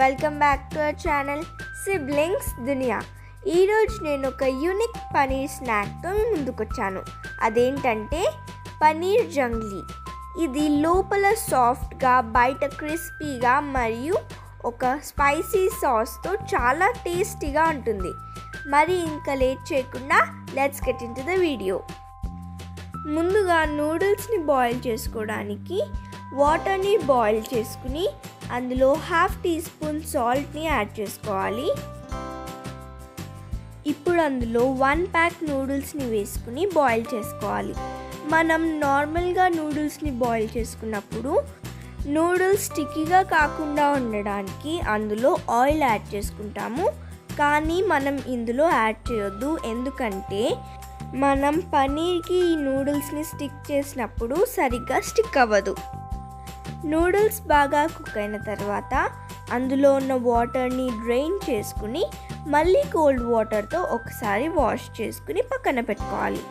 Welcome back to our channel siblings Duniya ఈరోజు నేను ఒక యూనిక్ పనీర్ స్నాక్తో ముందుకొచ్చాను అదేంటంటే పనీర్ జంగ్లీ. ఇది లోపల సాఫ్ట్గా బయట క్రిస్పీగా మరియు ఒక స్పైసీ సాస్తో చాలా టేస్టీగా ఉంటుంది. మరి ఇంకా లేట్ చేయకుండా let's get into the video ముందుగా నూడిల్స్ని బాయిల్ చేసుకోవడానికి వాటర్ని బాయిల్ చేసుకుని అందులో హాఫ్ టీ స్పూన్ సాల్ట్ని యాడ్ చేసుకోవాలి. ఇప్పుడు అందులో వన్ ప్యాక్ నూడిల్స్ని వేసుకుని బాయిల్ చేసుకోవాలి. మనం నార్మల్గా నూడిల్స్ని బాయిల్ చేసుకున్నప్పుడు నూడిల్స్ స్టిక్కీగా కాకుండా ఉండడానికి అందులో ఆయిల్ యాడ్ చేసుకుంటాము. కానీ మనం ఇందులో యాడ్ చేయొద్దు. ఎందుకంటే మనం పనీర్కి ఈ నూడిల్స్ని స్టిక్ చేసినప్పుడు సరిగ్గా స్టిక్ అవ్వదు. నూడిల్స్ బాగా కుక్ అయిన తర్వాత అందులో ఉన్న వాటర్ని డ్రైన్ చేసుకుని మళ్ళీ కోల్డ్ వాటర్తో ఒకసారి వాష్ చేసుకుని పక్కన పెట్టుకోవాలి.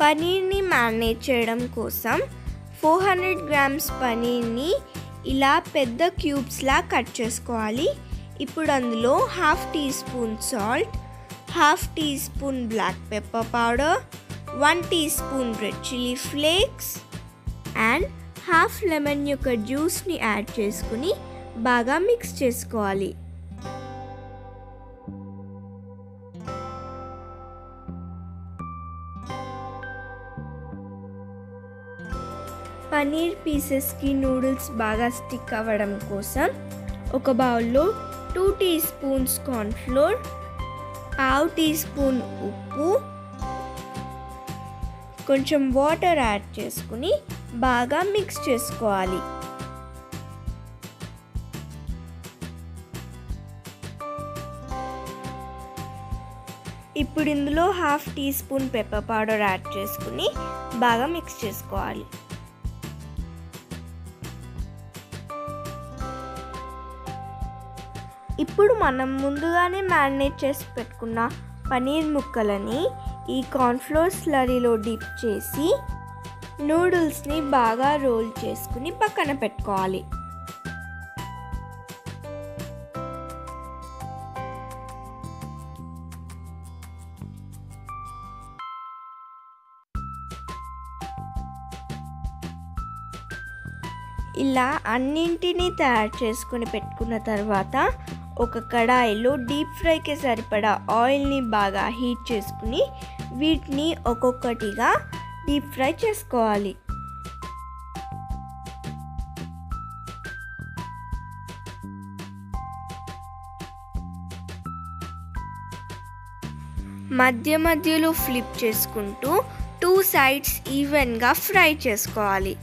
పనీర్ని మ్యారినేట్ చేయడం కోసం ఫోర్ హండ్రెడ్ గ్రామ్స్ పనీర్ని ఇలా పెద్ద క్యూబ్స్లా కట్ చేసుకోవాలి. ఇప్పుడు అందులో half teaspoon salt half teaspoon black pepper powder one teaspoon red chilli flakes and half lemon యొక్క జ్యూస్ని యాడ్ చేసుకుని బాగా మిక్స్ చేసుకోవాలి. పనీర్ పీసెస్కి నూడిల్స్ బాగా స్టిక్ అవ్వడం కోసం ఒక బౌల్లో టూ టీ స్పూన్స్ కార్న్ఫ్లోర్ పావు టీ స్పూన్ ఉప్పు కొంచెం వాటర్ యాడ్ చేసుకుని బాగా మిక్స్ చేసుకోవాలి. ఇప్పుడు ఇందులో half teaspoon pepper powder add చేసుకుని బాగా మిక్స్ చేసుకోవాలి. ఇప్పుడు మనం ముందుగానే మ్యారినేట్ చేసి పెట్టుకున్న పనీర్ ముక్కలని ఈ కార్న్ఫ్లోర్ స్లరీలో డిప్ చేసి నూడిల్స్ని బాగా రోల్ చేసుకుని పక్కన పెట్టుకోవాలి. ఇలా అన్నింటినీ తయారు చేసుకుని పెట్టుకున్న తర్వాత ఒక కడాయిలో డీప్ ఫ్రైకి సరిపడా ఆయిల్ని బాగా హీట్ చేసుకుని వీటిని ఒక్కొక్కటిగా డీప్ ఫ్రై చేసుకోవాలి. మధ్య మధ్యలో ఫ్లిప్ చేసుకుంటూ టూ సైడ్స్ ఈవెన్గా ఫ్రై చేసుకోవాలి.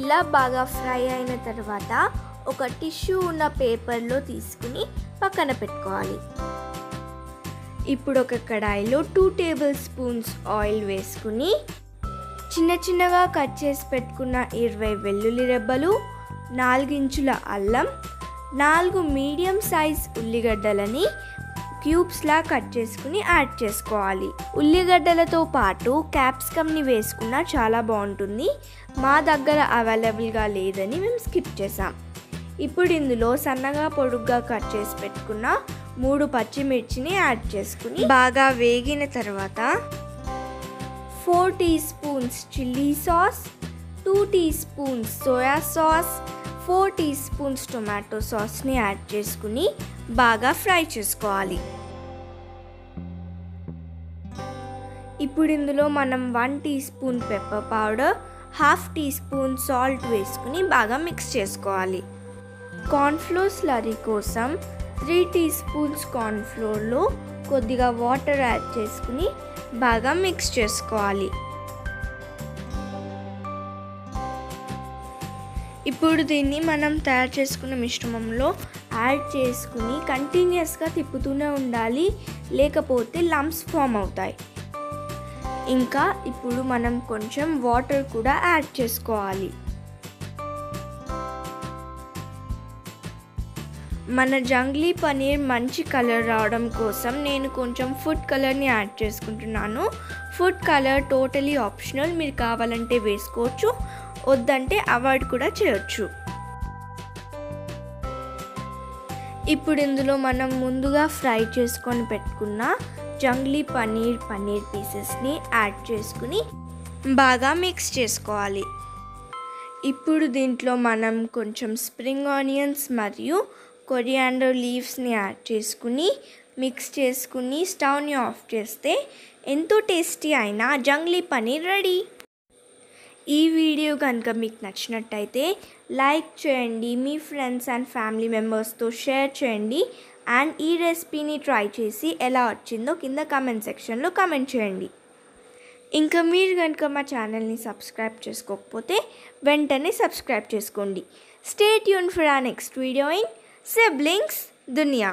ఇలా బాగా ఫ్రై అయిన తర్వాత ఒక టిష్యూ ఉన్న పేపర్లో తీసుకుని పక్కన పెట్టుకోవాలి. ఇప్పుడు ఒక కడాయిలో టూ టేబుల్ స్పూన్స్ ఆయిల్ వేసుకుని చిన్న చిన్నగా కట్ చేసి పెట్టుకున్న ఇరవై వెల్లుల్లి రెబ్బలు నాలుగించుల అల్లం నాలుగు మీడియం సైజ్ ఉల్లిగడ్డలని క్యూబ్స్లా కట్ చేసుకుని యాడ్ చేసుకోవాలి. ఉల్లిగడ్డలతో పాటు క్యాప్సికమ్ని వేసుకున్నా చాలా బాగుంటుంది. మా దగ్గర అవైలబుల్గా లేదని మేము స్కిప్ చేసాం ఇప్పుడు ఇందులో సన్నగా పొడుగ్గా కట్ చేసి పెట్టుకున్న మూడు పచ్చిమిర్చిని యాడ్ చేసుకుని బాగా వేగిన తర్వాత four teaspoons chilli sauce two teaspoons soya sauce four teaspoons tomato సాస్ని add చేసుకుని బాగా ఫ్రై చేసుకోవాలి. ఇప్పుడు ఇందులో మనం one teaspoon pepper powder half teaspoon salt వేసుకుని బాగా మిక్స్ చేసుకోవాలి. కార్న్ఫ్లోర్ స్లరీ కోసం త్రీ టీ స్పూన్స్ కార్న్ఫ్లోర్లో కొద్దిగా వాటర్ యాడ్ చేసుకుని బాగా మిక్స్ చేసుకోవాలి. ఇప్పుడు దీన్ని మనం తయారు చేసుకున్న మిశ్రమంలో యాడ్ చేసుకుని కంటిన్యూస్గా తిప్పుతూనే ఉండాలి లేకపోతే లంప్స్ ఫామ్ అవుతాయి. ఇంకా ఇప్పుడు మనం కొంచెం వాటర్ కూడా యాడ్ చేసుకోవాలి. మన జంగ్లీ పనీర్ మంచి కలర్ రావడం కోసం నేను కొంచెం ఫుడ్ కలర్ని యాడ్ చేసుకుంటున్నాను. Food colour totally optional. మీరు కావాలంటే వేసుకోవచ్చు. వద్దంటే అవాయిడ్ కూడా చేయొచ్చు. ఇప్పుడు ఇందులో మనం ముందుగా ఫ్రై చేసుకొని పెట్టుకున్న జంగ్లీ పనీర్ పనీర్ పీసెస్ని యాడ్ చేసుకుని బాగా మిక్స్ చేసుకోవాలి. ఇప్పుడు దీంట్లో మనం కొంచెం స్ప్రింగ్ ఆనియన్స్ మరియు కొరియాండర్ లీవ్స్ని యాడ్ చేసుకుని మిక్స్ చేసుకుని స్టవ్ని ఆఫ్ చేస్తే ఎంతో టేస్టీ అయిన జంగ్లీ పనీర్ రెడీ. ఈ వీడియో కనుక మీకు నచ్చినట్టయితే లైక్ చేయండి మీ ఫ్రెండ్స్ అండ్ ఫ్యామిలీ మెంబర్స్తో షేర్ చేయండి అండ్ ఈ రెసిపీని ట్రై చేసి ఎలా వచ్చిందో కింద కామెంట్ సెక్షన్లో కామెంట్ చేయండి. ఇంకా మీరు కనుక మా ఛానల్ని సబ్స్క్రైబ్ చేసుకోకపోతే వెంటనే సబ్స్క్రైబ్ చేసుకోండి. స్టేట్ యూన్ ఫర్ ఆ next video in siblings Duniya